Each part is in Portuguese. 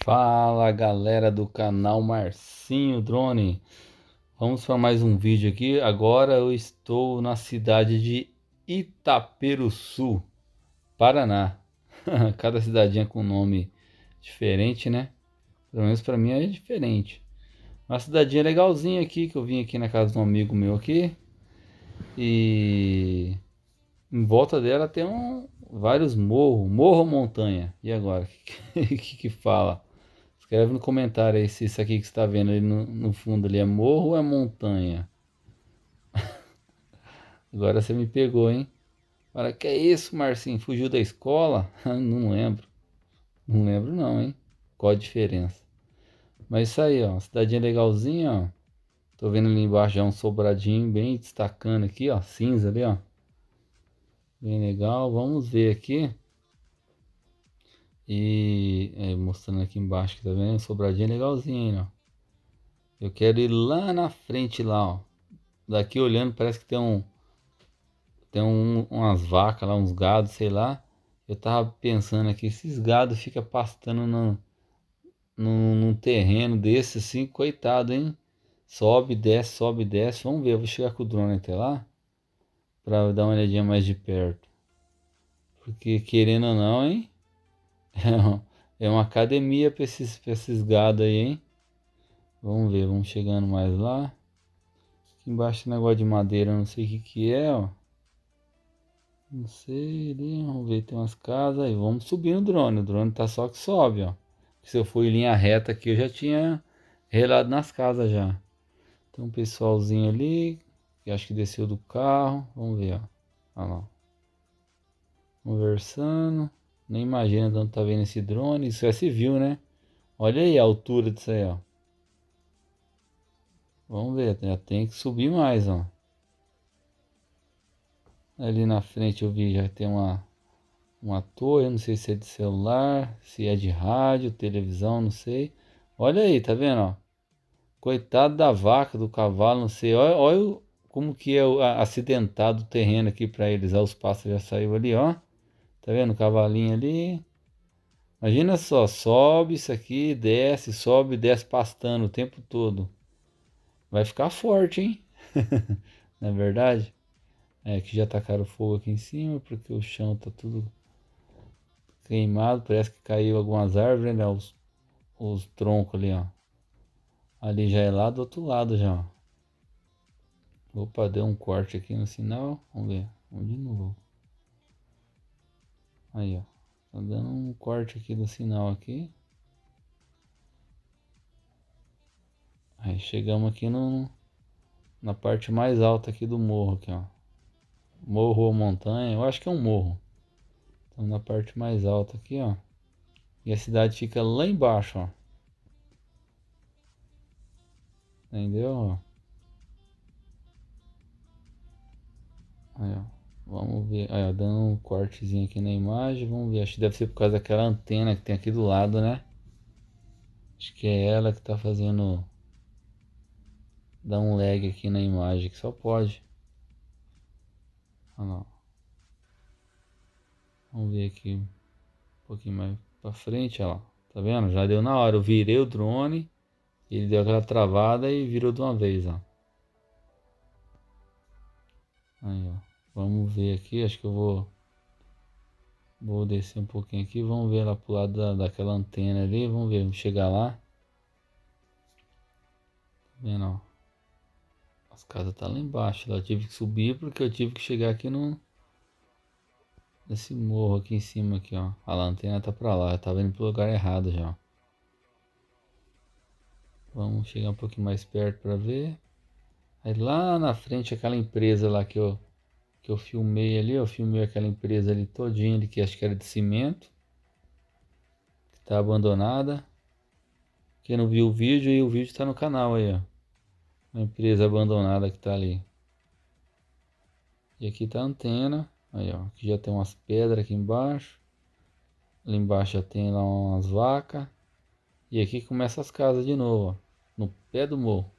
Fala galera do canal Marcinho Drone, vamos para mais um vídeo aqui. Agora eu estou na cidade de Itaperuçu, Paraná. Cada cidadinha com nome diferente, né? Pelo menos para mim é diferente. Uma cidadinha legalzinha aqui que eu vim aqui na casa de um amigo meu aqui e em volta dela tem um, vários morros, morro montanha. E agora, o que, que fala? Escreve no comentário aí se isso aqui que você está vendo ali no, no fundo ali é morro ou é montanha. Agora você me pegou, hein? Para que é isso, Marcinho? Fugiu da escola? não lembro. Não lembro não, hein? Qual a diferença? Mas isso aí, ó. Cidadinha legalzinha, ó. Tô vendo ali embaixo já um sobradinho bem destacando aqui, ó. Cinza ali, ó. Bem legal. Vamos ver aqui. E é, mostrando aqui embaixo, que tá vendo? Sobradinha legalzinha, ó. Eu quero ir lá na frente lá, ó. Daqui olhando parece que tem um tem um, umas vacas lá, uns gados, sei lá. Eu tava pensando aqui, esses gados ficam pastando no, no, num terreno desse assim, coitado, hein? Sobe, desce, sobe, desce. Vamos ver, eu vou chegar com o drone até lá para dar uma olhadinha mais de perto. Porque querendo ou não, hein? É uma academia para esses, pra esses gados aí, hein? Vamos ver, vamos chegando mais lá. Aqui embaixo tem negócio de madeira, não sei o que que é, ó. Não sei, vamos ver, tem umas casas aí. Vamos subir no drone, o drone tá só que sobe, ó. Se eu for em linha reta aqui, eu já tinha relado nas casas já. Tem um pessoalzinho ali, que acho que desceu do carro. Vamos ver, ó. Olha lá. Conversando. Nem imagina de onde tá vendo esse drone. Isso é civil, né? Olha aí a altura disso aí, ó. Vamos ver, já tem que subir mais, ó. Ali na frente eu vi já tem uma uma torre, não sei se é de celular, se é de rádio, televisão, não sei. Olha aí, tá vendo, ó? Coitado da vaca, do cavalo, não sei. Olha, olha como que é acidentado o terreno aqui para eles. Ó, os pássaros já saiu ali, ó. Tá vendo o cavalinho ali? Imagina só, sobe isso aqui, desce, sobe, desce pastando o tempo todo. Vai ficar forte, hein? Não é verdade? É que já tacaram fogo aqui em cima, porque o chão tá tudo queimado. Parece que caiu algumas árvores, né? Os, os troncos ali, ó. Ali já é lá do outro lado já, ó. Opa, deu um corte aqui no sinal. Vamos ver. Vamos de novo. Aí, ó. Tá dando um corte aqui do sinal aqui. Aí chegamos aqui no, na parte mais alta aqui do morro aqui, ó. Morro ou montanha, eu acho que é um morro. Estamos na parte mais alta aqui, ó. E a cidade fica lá embaixo, ó. Entendeu? Aí, ó. Vamos ver. Aí, ó, dando um cortezinho aqui na imagem. Vamos ver. Acho que deve ser por causa daquela antena que tem aqui do lado, né? Acho que é ela que tá fazendo. Dá um lag aqui na imagem que só pode. Olha lá. Vamos ver aqui um pouquinho mais pra frente, ó. Tá vendo? Já deu na hora. Eu virei o drone. Ele deu aquela travada e virou de uma vez, ó. Aí, ó. Vamos ver aqui, acho que eu vou vou descer um pouquinho aqui, vamos ver lá pro lado da, daquela antena ali, vamos ver, vamos chegar lá. Tá vendo, ó. As casas tá lá embaixo, lá eu tive que subir porque eu tive que chegar aqui no nesse morro aqui em cima aqui, ó. A antena tá pra lá, eu tava indo pro lugar errado já. Vamos chegar um pouquinho mais perto para ver. Aí lá na frente aquela empresa lá que eu que eu filmei ali, eu filmei aquela empresa ali todinha ali, que acho que era de cimento, que tá abandonada. Quem não viu o vídeo, aí o vídeo está no canal aí, ó. Uma empresa abandonada que tá ali. E aqui tá a antena, aí ó, aqui já tem umas pedras aqui embaixo. Ali embaixo já tem lá umas vacas. E aqui começa as casas de novo, ó, no pé do morro.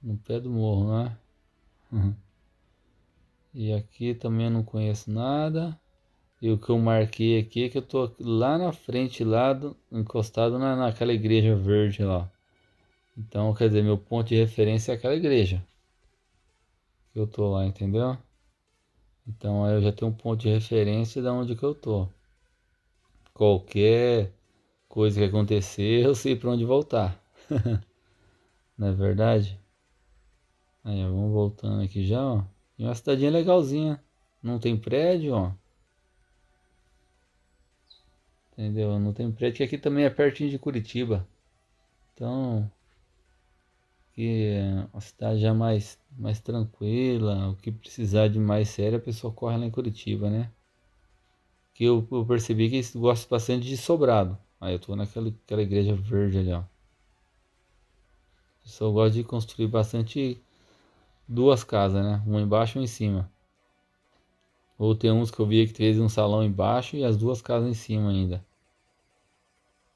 No pé do morro, né? E aqui também eu não conheço nada. E o que eu marquei aqui é que eu tô lá na frente, lá do, encostado na, naquela igreja verde lá. Então, quer dizer, meu ponto de referência é aquela igreja. Que eu tô lá, entendeu? Então aí eu já tenho um ponto de referência de onde que eu tô. Qualquer coisa que acontecer, eu sei para onde voltar. Não é verdade? Aí, vamos voltando aqui já, ó. E uma cidadinha legalzinha. Não tem prédio, ó. Entendeu? Não tem prédio, que aqui também é pertinho de Curitiba. Então, que é uma cidade já mais, mais tranquila, o que precisar de mais sério, a pessoa corre lá em Curitiba, né? Que eu, eu percebi que eles gostam bastante de sobrado. Aí eu tô naquela aquela igreja verde ali, ó. O pessoal gosta de construir bastante duas casas, né? Uma embaixo e uma em cima. Ou tem uns que eu vi que fez um salão embaixo e as duas casas em cima ainda.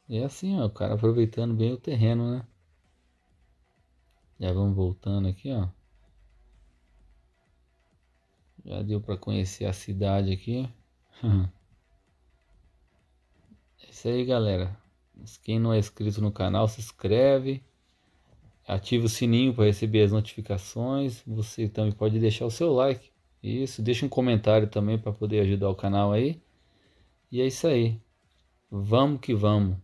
E é assim, ó, o cara aproveitando bem o terreno, né? Já vamos voltando aqui, ó. Já deu para conhecer a cidade aqui. é isso aí, galera. Quem não é inscrito no canal, se inscreve. Ative o sininho para receber as notificações. Você também pode deixar o seu like. Isso, deixa um comentário também para poder ajudar o canal aí. E é isso aí. Vamos que vamos.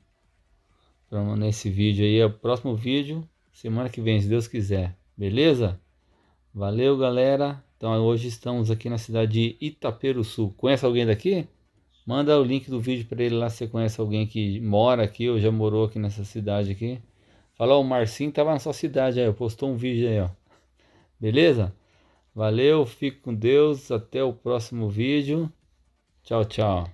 Nesse vídeo aí, é o próximo vídeo, semana que vem, se Deus quiser. Beleza? Valeu, galera. Então hoje estamos aqui na cidade de Itaperu Sul. Conhece alguém daqui? Manda o link do vídeo para ele lá se você conhece alguém que mora aqui ou já morou aqui nessa cidade aqui. Fala, o Marcinho tava na sua cidade aí, postou um vídeo aí, ó. Beleza? Valeu, fique com Deus, até o próximo vídeo. Tchau, tchau.